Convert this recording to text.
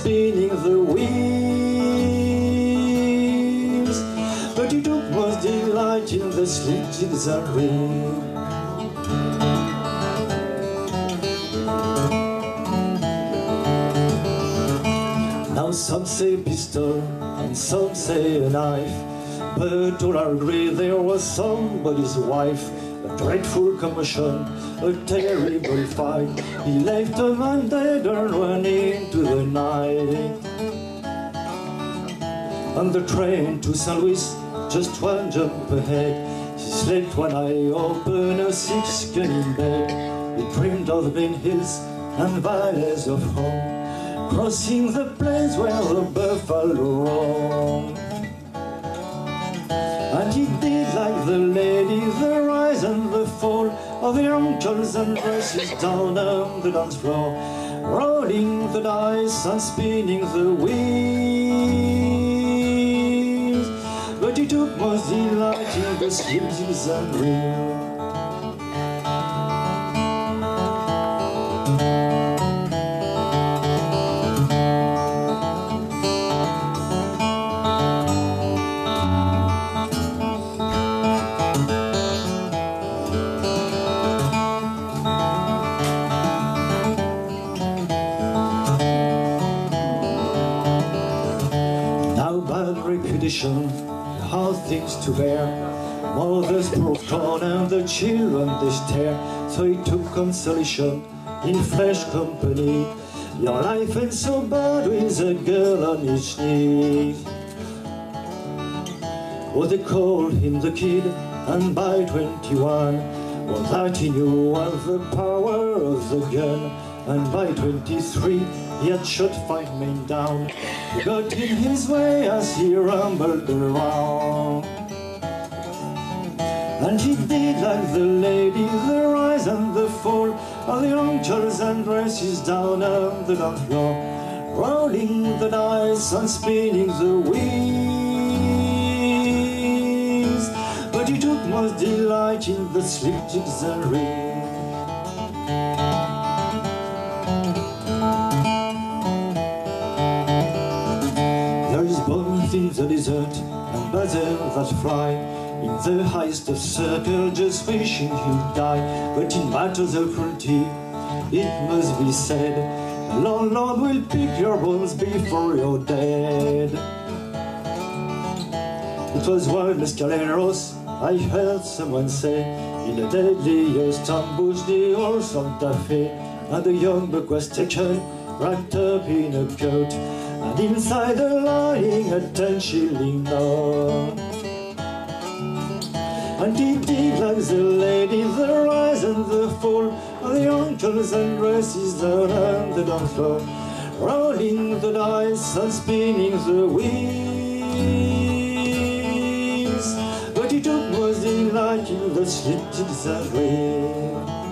spinning the wheels. But took most delight in the slick zigzag reel. Now some say pistol and some say a knife, but all agree there was somebody's wife. Dreadful commotion, a terrible fight. He left a man dead and ran into the night. On the train to St. Louis, just one jump ahead. She slept when I opened a six-gun bed. He dreamed of Blind Hills and valleys of home crossing the plains where the buffalo roam. Fall of ankles and dresses down on the dance floor, rolling the dice and spinning the wheels. But he took most delight in the slips and reels. Reputation, hard things to bear. Mothers broke down and the children they stare. So he took consolation in flesh company. Your life ain't so bad with a girl on each knee. Oh, they called him the kid, and by 21, well, that he knew of the power of the gun. And by 23, had shot five men down. Got in his way as he rumbled around. And he did like the lady, the rise and the fall of the children and dresses down on the dance floor, rolling the dice and spinning the wheels. But he took most delight in the slick jigs and reels. Desert and birds that fly in the highest of circle, just wishing you'd die. But in matters of cruelty, it must be said, Lord, Lord will pick your bones before you're dead. It was while Mescaleros, I heard someone say, in a deadliest ambush, the old Santa Fe, and the young buck was taken, wrapped up in a coat, and inside the lying a ten shilling note. And deep, deep like the lady, the rise and the fall the uncles and dresses on the dance floor, rolling the dice and spinning the wheels. But he took most delight in the slitted way.